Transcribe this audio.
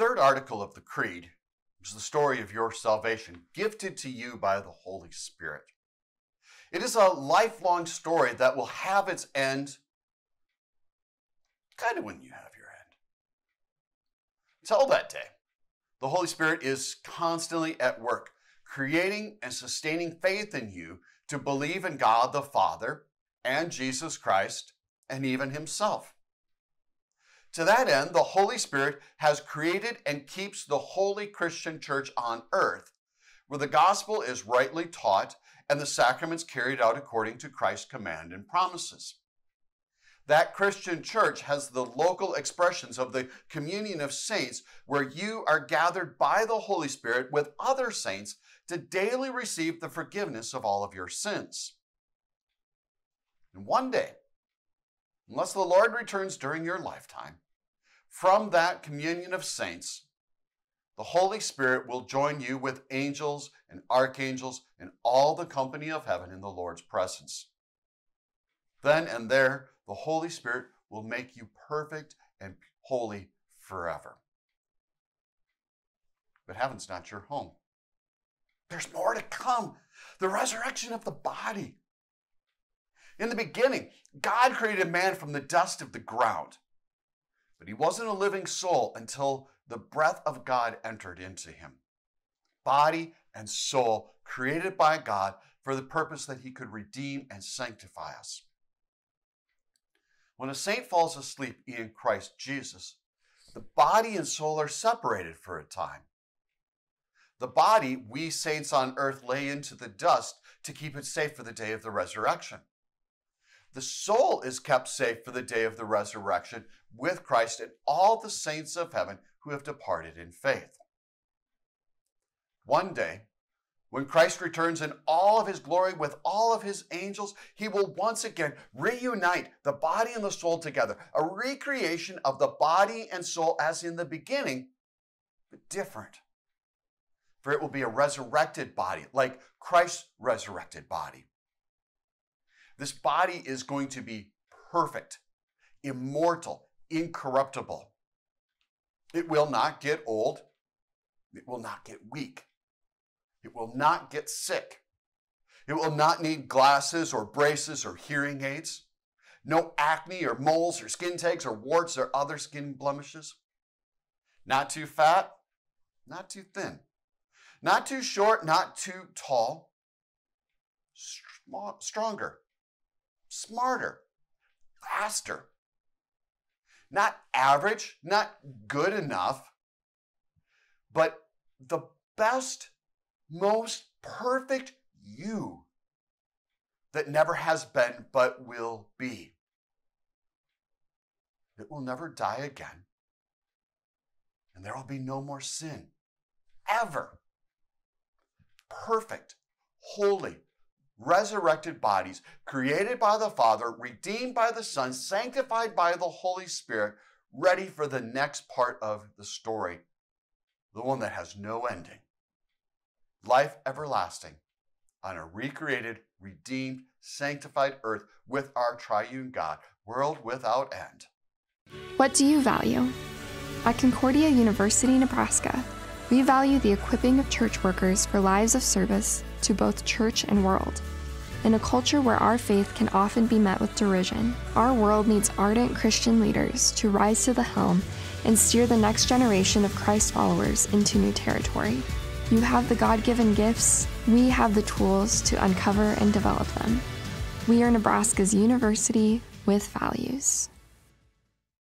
article of the Creed is the story of your salvation, gifted to you by the Holy Spirit. It is a lifelong story that will have its end kind of when you have your end. Until that day, the Holy Spirit is constantly at work, creating and sustaining faith in you to believe in God the Father and Jesus Christ and even Himself. To that end, the Holy Spirit has created and keeps the holy Christian church on earth, where the gospel is rightly taught and the sacraments carried out according to Christ's command and promises. That Christian church has the local expressions of the communion of saints, where you are gathered by the Holy Spirit with other saints to daily receive the forgiveness of all of your sins. And one day, unless the Lord returns during your lifetime, from that communion of saints, the Holy Spirit will join you with angels and archangels and all the company of heaven in the Lord's presence. Then and there, the Holy Spirit will make you perfect and holy forever. But heaven's not your home. There's more to come the resurrection of the body. In the beginning, God created man from the dust of the ground, but he wasn't a living soul until the breath of God entered into him. Body and soul created by God for the purpose that he could redeem and sanctify us. When a saint falls asleep in Christ Jesus, the body and soul are separated for a time. The body, we saints on earth lay into the dust to keep it safe for the day of the resurrection. The soul is kept safe for the day of the resurrection with Christ and all the saints of heaven who have departed in faith. One day, when Christ returns in all of his glory with all of his angels, he will once again reunite the body and the soul together, a recreation of the body and soul as in the beginning, but different. For it will be a resurrected body, like Christ's resurrected body. This body is going to be perfect, immortal, incorruptible. It will not get old. It will not get weak. It will not get sick. It will not need glasses or braces or hearing aids. No acne or moles or skin tags or warts or other skin blemishes. Not too fat, not too thin. Not too short, not too tall. Stronger, smarter, faster. Not average, not good enough, but the best most perfect you that never has been but will be. It will never die again. And there will be no more sin. Ever. Perfect, holy, resurrected bodies, created by the Father, redeemed by the Son, sanctified by the Holy Spirit, ready for the next part of the story, the one that has no ending life everlasting on a recreated, redeemed, sanctified earth with our triune God, world without end. What do you value? At Concordia University, Nebraska, we value the equipping of church workers for lives of service to both church and world. In a culture where our faith can often be met with derision, our world needs ardent Christian leaders to rise to the helm and steer the next generation of Christ followers into new territory. You have the God given gifts, we have the tools to uncover and develop them. We are Nebraska's university with values.